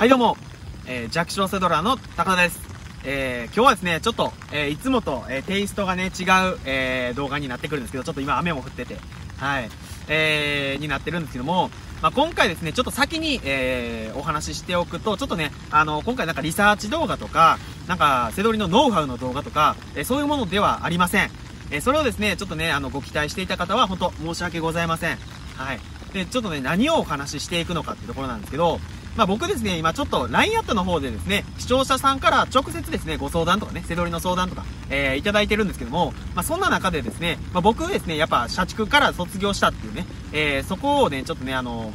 はいどうも、えー、弱小セドラーの高田です。えー、今日はですね、ちょっと、えー、いつもと、えー、テイストがね、違う、えー、動画になってくるんですけど、ちょっと今雨も降ってて、はい、えー、になってるんですけども、まあ、今回ですね、ちょっと先に、えー、お話ししておくと、ちょっとね、あの、今回なんかリサーチ動画とか、なんか、セドリのノウハウの動画とか、えー、そういうものではありません。えー、それをですね、ちょっとね、あの、ご期待していた方は、本当申し訳ございません。はい。で、ちょっとね、何をお話ししていくのかっていうところなんですけど、まあ僕ですね、今ちょっと LINE アットの方でですね、視聴者さんから直接ですね、ご相談とかね、背取りの相談とか、えー、いただいてるんですけども、まあそんな中でですね、まあ僕ですね、やっぱ社畜から卒業したっていうね、えー、そこをね、ちょっとね、あの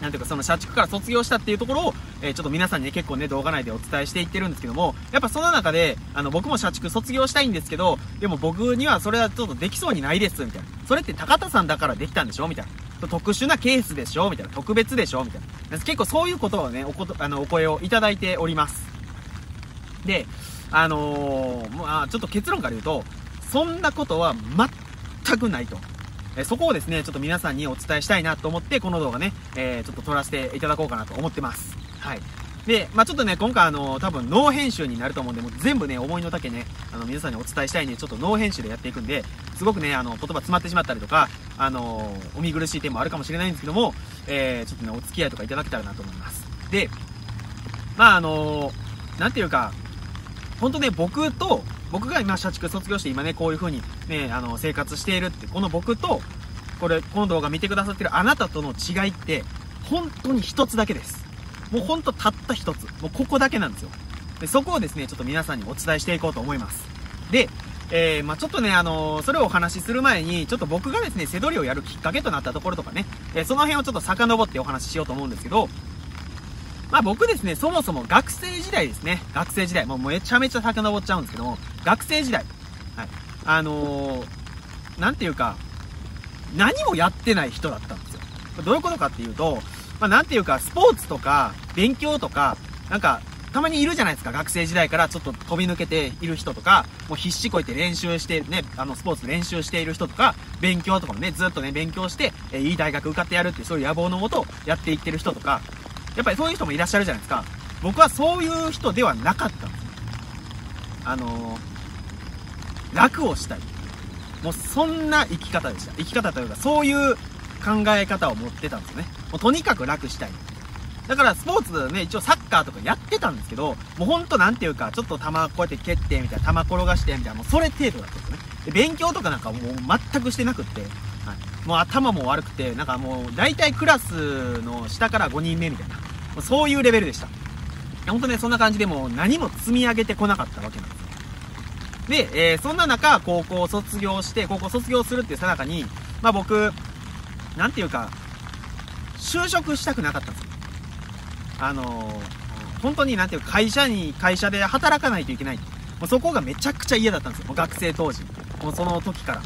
なんていうかその社畜から卒業したっていうところを、えー、ちょっと皆さんにね、結構ね、動画内でお伝えしていってるんですけども、やっぱその中で、あの、僕も社畜卒業したいんですけど、でも僕にはそれはちょっとできそうにないです、みたいな。それって高田さんだからできたんでしょみたいな。特殊なケースでしょ？みたいな。特別でしょ？みたいな。結構そういうことをね、おこと、あの、お声をいただいております。で、あのー、まあちょっと結論から言うと、そんなことは全くないと。えそこをですね、ちょっと皆さんにお伝えしたいなと思って、この動画ね、えー、ちょっと撮らせていただこうかなと思ってます。はい。で、まあちょっとね、今回あの、多分ノー編集になると思うんで、もう全部ね、思いの丈ね、あの、皆さんにお伝えしたいんで、ちょっとノー編集でやっていくんで、すごくね、あの、言葉詰まってしまったりとか、あの、お見苦しい点もあるかもしれないんですけども、えー、ちょっとね、お付き合いとかいただけたらなと思います。で、まああの、なんていうか、本当ね、僕と、僕が今社畜卒業して今ね、こういう風にね、あの、生活しているって、この僕と、これ、この動画見てくださってるあなたとの違いって、本当に一つだけです。もうほんとたった一つ。もうここだけなんですよ。で、そこをですね、ちょっと皆さんにお伝えしていこうと思います。で、えー、まあちょっとね、あのー、それをお話しする前に、ちょっと僕がですね、背取りをやるきっかけとなったところとかね、えー、その辺をちょっと遡ってお話ししようと思うんですけど、まあ僕ですね、そもそも学生時代ですね、学生時代、もうめちゃめちゃ遡っちゃうんですけども、学生時代、はい、あのー、なんていうか、何もやってない人だったんですよ。どういうことかっていうと、まあ、なんていうか、スポーツとか、勉強とか、なんか、たまにいるじゃないですか、学生時代からちょっと飛び抜けている人とか、もう必死こいて練習してね、あの、スポーツ練習している人とか、勉強とかもね、ずっとね、勉強して、えいい大学受かってやるっていう、そういう野望のもと、やっていってる人とか、やっぱりそういう人もいらっしゃるじゃないですか。僕はそういう人ではなかったんですあのー、楽をしたい。もうそんな生き方でした。生き方というか、そういう考え方を持ってたんですよね。もうとにかく楽したい。だからスポーツね、一応サッカーとかやってたんですけど、もうほんとなんていうか、ちょっと球こうやって蹴ってみたいな、球転がしてみたいな、もうそれ程度だったんですね。で、勉強とかなんかもう全くしてなくって、はい。もう頭も悪くて、なんかもう大体クラスの下から5人目みたいな、もうそういうレベルでした。ほんとね、そんな感じでもう何も積み上げてこなかったわけなんですよ。で、えー、そんな中、高校卒業して、高校卒業するっていうさなかに、まあ僕、なんていうか、就職したくなかったんですよ。あのー、本当になんていうか、会社に、会社で働かないといけない。もうそこがめちゃくちゃ嫌だったんですよ。もう学生当時。もうその時から。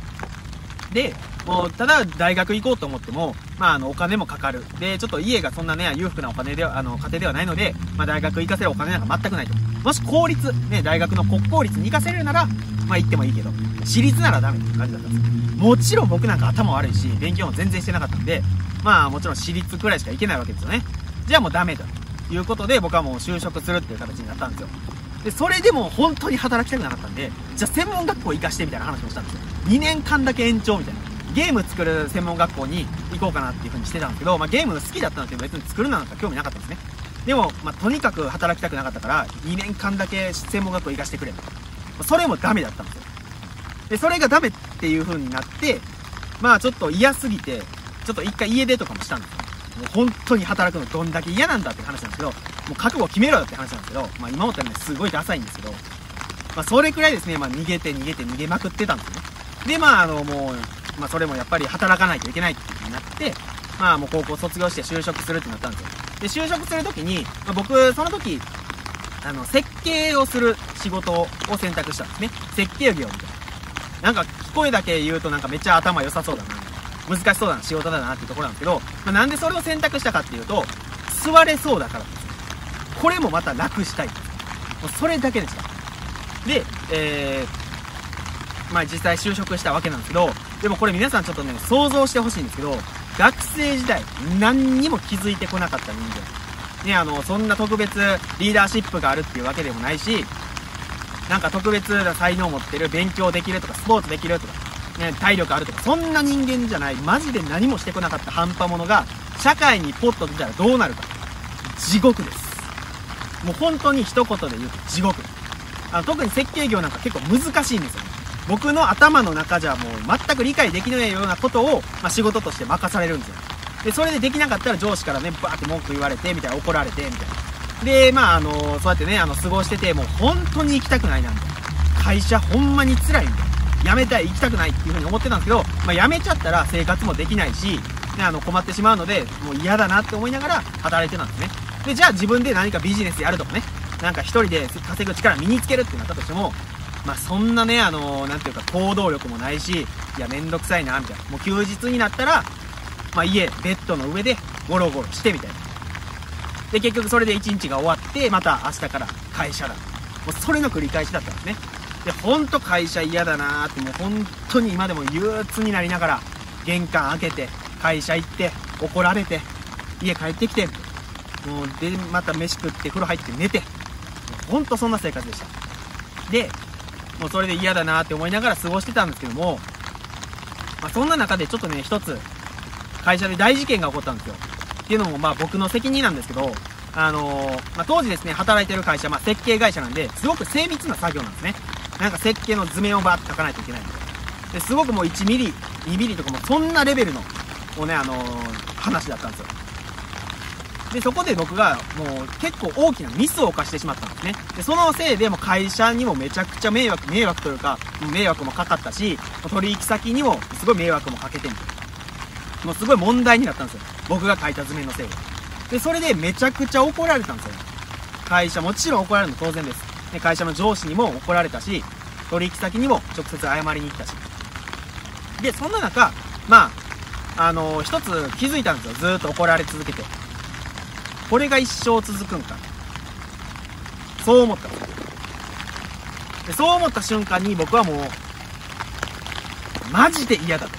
で、もう、ただ大学行こうと思っても、まあ、あの、お金もかかる。で、ちょっと家がそんなね、裕福なお金では、あの、家庭ではないので、まあ、大学行かせるお金なんか全くないと。もし公立、ね、大学の国公立に行かせるなら、まあ、行ってもいいけど、私立ならダメって感じだったんですよ。もちろん僕なんか頭悪いし、勉強も全然してなかったんで、まあもちろん私立くらいしか行けないわけですよね。じゃあもうダメだ。ということで僕はもう就職するっていう形になったんですよ。で、それでも本当に働きたくなかったんで、じゃあ専門学校行かしてみたいな話もしたんですよ。2年間だけ延長みたいな。ゲーム作る専門学校に行こうかなっていう風にしてたんですけど、まあゲーム好きだったんですけど別に作るなんか興味なかったんですね。でも、まあとにかく働きたくなかったから、2年間だけ専門学校行かしてくれと。それもダメだったんですよ。で、それがダメっていう風になって、まあちょっと嫌すぎて、ちょっと一回家出とかもしたんですよ。もう本当に働くのどんだけ嫌なんだって話なんですけど、もう覚悟決めろよって話なんですけど、まあ今思ったらね、すごいダサいんですけど、まあそれくらいですね、まあ逃げて逃げて逃げまくってたんですよね。で、まああのもう、まあそれもやっぱり働かないといけないっていう風になって、まあもう高校卒業して就職するってなったんですよ。で、就職するときに、まあ、僕、その時、あの、設計をする仕事を選択したんですね。設計業みたいな。なんか聞こえだけ言うとなんかめっちゃ頭良さそうだな。難しそうだな仕事だなっていうところなんですけど、まあ、なんでそれを選択したかっていうと、座れそうだからです。これもまた楽したい。もうそれだけでした。で、えー、まあ実際就職したわけなんですけど、でもこれ皆さんちょっとね、想像してほしいんですけど、学生時代何にも気づいてこなかった人間。ね、あの、そんな特別リーダーシップがあるっていうわけでもないし、なんか特別な才能を持ってる、勉強できるとか、スポーツできるとか、ね、体力あるとか、そんな人間じゃない、マジで何もしてこなかった半端者が、社会にポッと出たらどうなるか。地獄です。もう本当に一言で言うと地獄。あの特に設計業なんか結構難しいんですよ。ね僕の頭の中じゃもう全く理解できないようなことを、まあ、仕事として任されるんですよ。で、それでできなかったら上司からね、バーって文句言われて、みたいな、怒られて、みたいな。で、まあ、あのそうやってね、あの、過ごしてて、もう本当に行きたくないな、みたいな。会社ほんまに辛いみたいな。辞めたい、行きたくないっていう風に思ってたんですけど、まあ、辞めちゃったら生活もできないし、ね、あの、困ってしまうので、もう嫌だなって思いながら働いてたんですね。で、じゃあ自分で何かビジネスやるとかね、なんか一人で稼ぐ力身につけるってなったとしても、まあ、そんなね、あのー、なんていうか行動力もないし、いや、めんどくさいな、みたいな。もう休日になったら、まあ、家、ベッドの上でゴロゴロしてみたいな。で、結局それで一日が終わって、また明日から会社だ。もうそれの繰り返しだったんですね。で、ほんと会社嫌だなーって、もう本当に今でも憂鬱になりながら、玄関開けて、会社行って、怒られて、家帰ってきて、もう、で、また飯食って、風呂入って寝て、ほんとそんな生活でした。で、もうそれで嫌だなって思いながら過ごしてたんですけども、まあ、そんな中でちょっとね、一つ、会社で大事件が起こったんですよ。っていうのも、まあ僕の責任なんですけど、あのー、まあ、当時ですね、働いてる会社、まあ、設計会社なんで、すごく精密な作業なんですね。なんか設計の図面をバーって書かないといけないんで。ですごくもう1ミリ、2ミリとかもそんなレベルの、もうね、あのー、話だったんですよ。で、そこで僕がもう結構大きなミスを犯してしまったんですね。で、そのせいでも会社にもめちゃくちゃ迷惑、迷惑というか、迷惑もかかったし、取引先にもすごい迷惑もかけてみたいな。もうすごい問題になったんですよ。僕が書いた図面のせいで。で、それでめちゃくちゃ怒られたんですよ。会社、もちろん怒られるの当然です。で、会社の上司にも怒られたし、取引先にも直接謝りに行ったし。で、そんな中、まあ、あのー、一つ気づいたんですよ。ずーっと怒られ続けて。これが一生続くんか。そう思ったでそう思った瞬間に僕はもう、マジで嫌だと。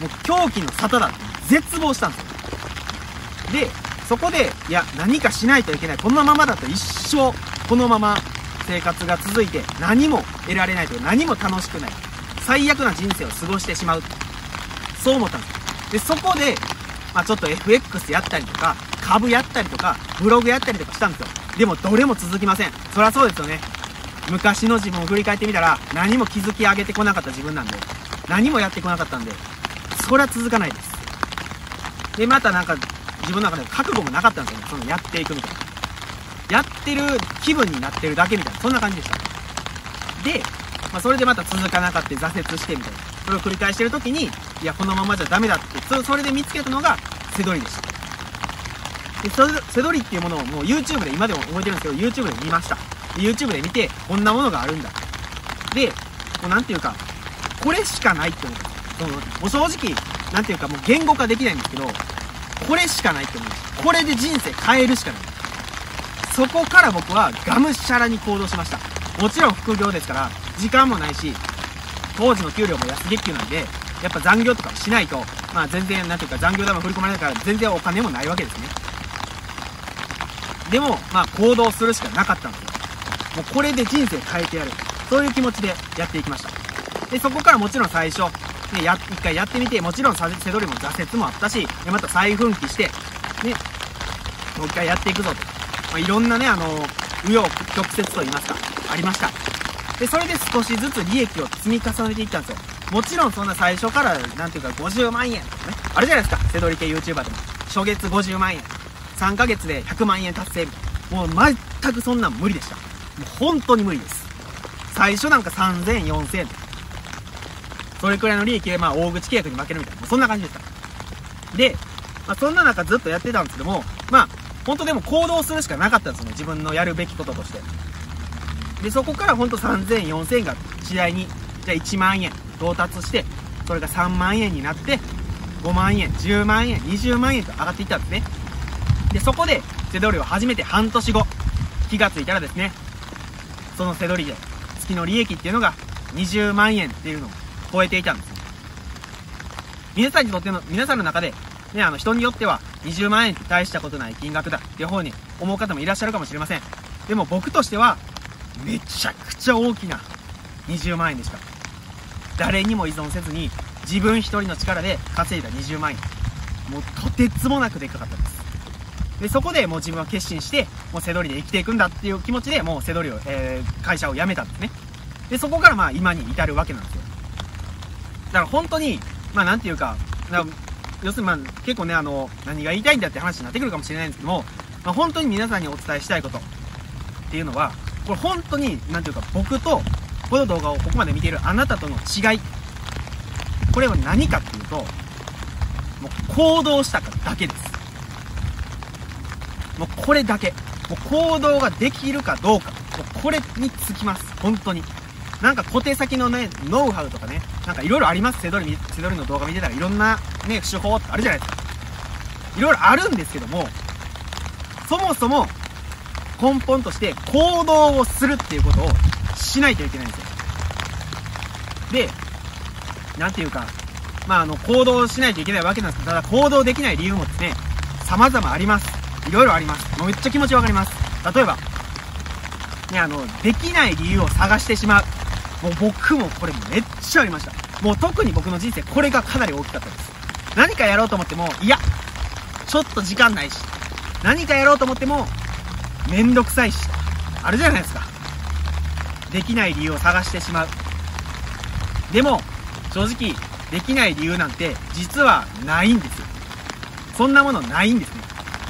もう狂気の沙汰だって絶望したんですよ。で、そこで、いや、何かしないといけない。このままだと一生、このまま生活が続いて何も得られないと何も楽しくない。最悪な人生を過ごしてしまう。そう思ったんです。で、そこで、まあちょっと FX やったりとか、株やったりとか、ブログやったりとかしたんですよ。でもどれも続きません。そりゃそうですよね。昔の自分を振り返ってみたら、何も築き上げてこなかった自分なんで、何もやってこなかったんで、そりゃ続かないです。で、またなんか、自分の中で覚悟もなかったんですよね。そのやっていくみたいな。やってる気分になってるだけみたいな、そんな感じでした。で、まあ、それでまた続かなかった挫折してみたいな。それを繰り返してる時に、いや、このままじゃダメだって、それで見つけたのが、背取りでした。で、背取りっていうものをもう YouTube で今でも覚えてるんですけど、YouTube で見ました。YouTube で見て、こんなものがあるんだ。で、もうなんていうか、これしかないって思った。その、もう正直、なんていうかもう言語化できないんですけど、これしかないって思いました。これで人生変えるしかない。そこから僕はがむしゃらに行動しました。もちろん副業ですから、時間もないし、当時の給料も安月給なんで、やっぱ残業とかしないと、まあ全然、なんていうか残業代も振り込まれないから全然お金もないわけですね。でも、まあ、行動するしかなかったんですよ。もうこれで人生変えてやる。そういう気持ちでやっていきました。で、そこからもちろん最初、ね、や、一回やってみて、もちろん背取りも挫折もあったし、で、また再奮起して、ね、もう一回やっていくぞと。まあ、いろんなね、あの、紆余曲折と言いますか、ありました。で、それで少しずつ利益を積み重ねていったんですよ。もちろんそんな最初から、なんていうか50万円とかね、あるじゃないですか、背取り系 YouTuber でも。初月50万円。3ヶ月で100万円達成。もう全くそんなん無理でした。もう本当に無理です。最初なんか3000、4000円。それくらいの利益でまあ大口契約に負けるみたいな。そんな感じでした。で、まあそんな中ずっとやってたんですけども、まあ本当でも行動するしかなかったんですよね。自分のやるべきこととして。で、そこから本当3000、4000が次第に、じゃあ1万円到達して、それが3万円になって、5万円、10万円、20万円と上がっていったんですね。で、そこで、背取りを初めて半年後、気がついたらですね、その背取りで、月の利益っていうのが20万円っていうのを超えていたんです皆さんにとっての、皆さんの中で、ね、あの、人によっては20万円って大したことない金額だっていう方に思う方もいらっしゃるかもしれません。でも僕としては、めちゃくちゃ大きな20万円でした。誰にも依存せずに、自分一人の力で稼いだ20万円。もうとてつもなくでかかったです。で、そこでもう自分は決心して、もう背取りで生きていくんだっていう気持ちで、もう背取りを、えー、会社を辞めたんですね。で、そこからまあ今に至るわけなんですよ。だから本当に、まあなんていうか、か要するにまあ結構ね、あの、何が言いたいんだって話になってくるかもしれないんですけども、まあ、本当に皆さんにお伝えしたいことっていうのは、これ本当に、なんていうか僕と、この動画をここまで見ているあなたとの違い。これは何かっていうと、もう行動したかだけです。もうこれだけ。もう行動ができるかどうか。もうこれにつきます。本当に。なんか小手先のね、ノウハウとかね、なんかいろいろあります。背取り、背取りの動画見てたらいろんなね、手法ってあるじゃないですか。いろいろあるんですけども、そもそも根本として行動をするっていうことをしないといけないんですよ。で、なんていうか、まあ、あの、行動しないといけないわけなんですけど、ただ行動できない理由もですね、様々あります。いろいろあります。もうめっちゃ気持ちわかります。例えば、ね、あの、できない理由を探してしまう。もう僕もこれめっちゃありました。もう特に僕の人生これがかなり大きかったです。何かやろうと思っても、いや、ちょっと時間ないし、何かやろうと思っても、めんどくさいし、あるじゃないですか。できない理由を探してしまう。でも、正直、できない理由なんて、実はないんですよ。そんなものないんですね。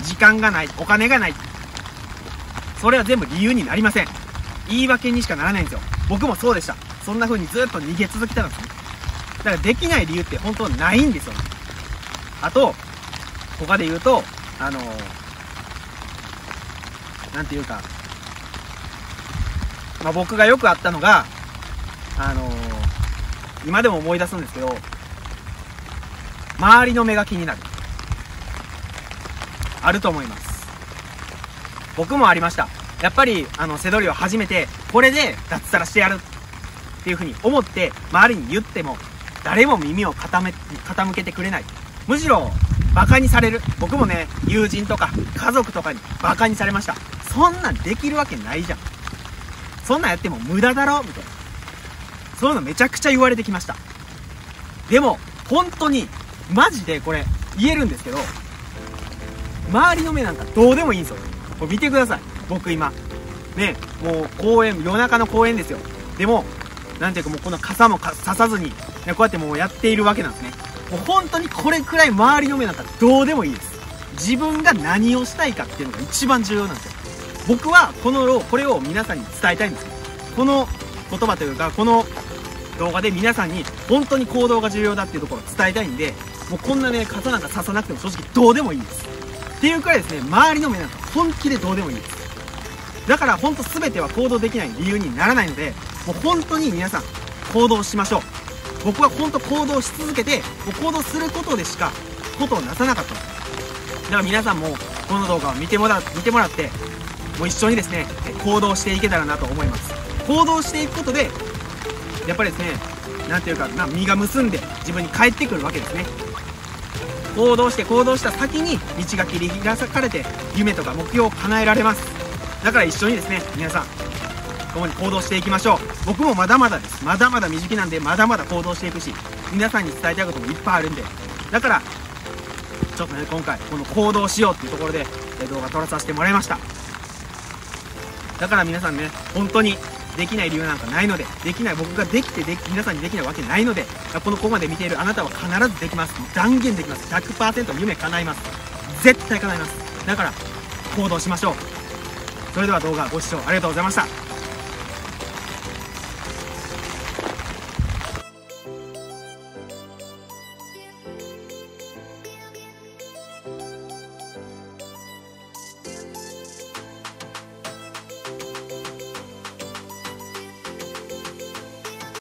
時間がない、お金がない。それは全部理由になりません。言い訳にしかならないんですよ。僕もそうでした。そんな風にずっと逃げ続けたんですね。だからできない理由って本当ないんですよ、あと、他で言うと、あのー、なんていうか、まあ、僕がよくあったのが、あのー、今でも思い出すんですけど、周りの目が気になる。あると思います。僕もありました。やっぱり、あの、背取りを始めて、これで脱サラしてやるっていうふうに思って、周りに言っても、誰も耳を傾傾けてくれない。むしろ、馬鹿にされる。僕もね、友人とか家族とかに馬鹿にされました。そんなんできるわけないじゃん。そんなんやっても無駄だろみたいな。そういうのめちゃくちゃ言われてきました。でも、本当に、マジでこれ、言えるんですけど、周りの目なんかどうでもいいんですよ。これ見てください。僕今。ね、もう公園、夜中の公園ですよ。でも、なんていうかもうこの傘もささずに、ね、こうやってもうやっているわけなんですね。もう本当にこれくらい周りの目なんかどうでもいいです。自分が何をしたいかっていうのが一番重要なんですよ。僕はこの、これを皆さんに伝えたいんですよ。この言葉というか、この動画で皆さんに本当に行動が重要だっていうところを伝えたいんで、もうこんなね、傘なんか刺さなくても正直どうでもいいんです。っていうくらいですね、周りの目なんか本気でどうでもいいんです。だから本当全ては行動できない理由にならないので、もう本当に皆さん行動しましょう。僕は本当行動し続けて、もう行動することでしかことをなさなかったんです。だから皆さんもこの動画を見てもら見てもらって、もう一緒にですね、行動していけたらなと思います。行動していくことで、やっぱりですね、なんていうか、まあ、身が結んで自分に返ってくるわけですね。行動して行動した先に道が切り開かれて夢とか目標を叶えられますだから一緒にですね皆さん共に行動していきましょう僕もまだまだですまだまだ未熟なんでまだまだ行動していくし皆さんに伝えたいこともいっぱいあるんでだからちょっとね今回この行動しようっていうところで動画撮らさせてもらいましただから皆さんね本当にできない理由なんかないので、できない、僕ができてでき、皆さんにできないわけないので、このここまで見ているあなたは必ずできます。断言できます。100%夢叶います。絶対叶います。だから、行動しましょう。それでは動画ご視聴ありがとうございました。